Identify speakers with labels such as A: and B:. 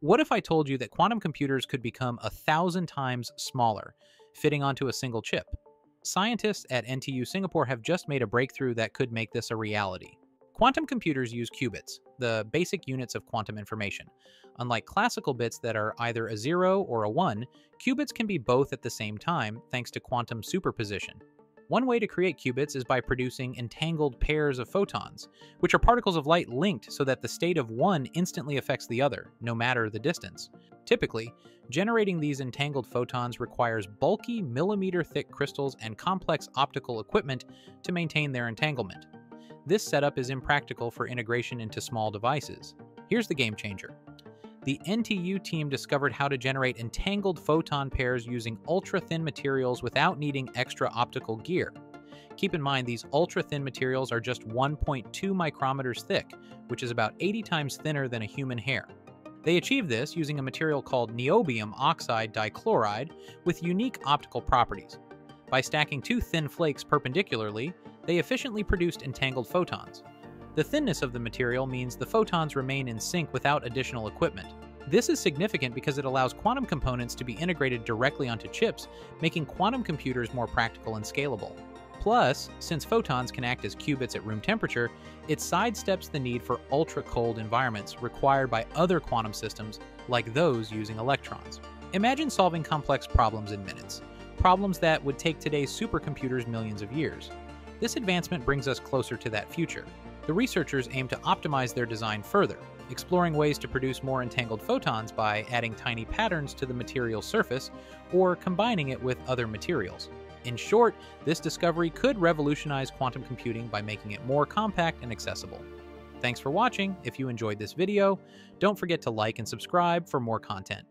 A: What if I told you that quantum computers could become a thousand times smaller, fitting onto a single chip? Scientists at NTU Singapore have just made a breakthrough that could make this a reality. Quantum computers use qubits, the basic units of quantum information. Unlike classical bits that are either a 0 or a 1, qubits can be both at the same time thanks to quantum superposition. One way to create qubits is by producing entangled pairs of photons, which are particles of light linked so that the state of one instantly affects the other, no matter the distance. Typically, generating these entangled photons requires bulky, millimeter thick crystals and complex optical equipment to maintain their entanglement. This setup is impractical for integration into small devices. Here's the game changer the NTU team discovered how to generate entangled photon pairs using ultra thin materials without needing extra optical gear. Keep in mind, these ultra thin materials are just 1.2 micrometers thick, which is about 80 times thinner than a human hair. They achieved this using a material called niobium oxide dichloride with unique optical properties. By stacking two thin flakes perpendicularly, they efficiently produced entangled photons. The thinness of the material means the photons remain in sync without additional equipment. This is significant because it allows quantum components to be integrated directly onto chips, making quantum computers more practical and scalable. Plus, since photons can act as qubits at room temperature, it sidesteps the need for ultra cold environments required by other quantum systems, like those using electrons. Imagine solving complex problems in minutes, problems that would take today's supercomputers millions of years. This advancement brings us closer to that future, the researchers aim to optimize their design further, exploring ways to produce more entangled photons by adding tiny patterns to the material's surface or combining it with other materials. In short, this discovery could revolutionize quantum computing by making it more compact and accessible. Thanks for watching. If you enjoyed this video, don't forget to like and subscribe for more content.